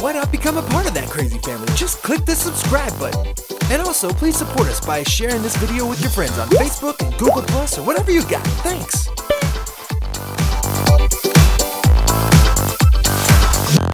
Why not become a part of that crazy family, just click the subscribe button. And also, please support us by sharing this video with your friends on Facebook and Google Plus or whatever you got. Thanks.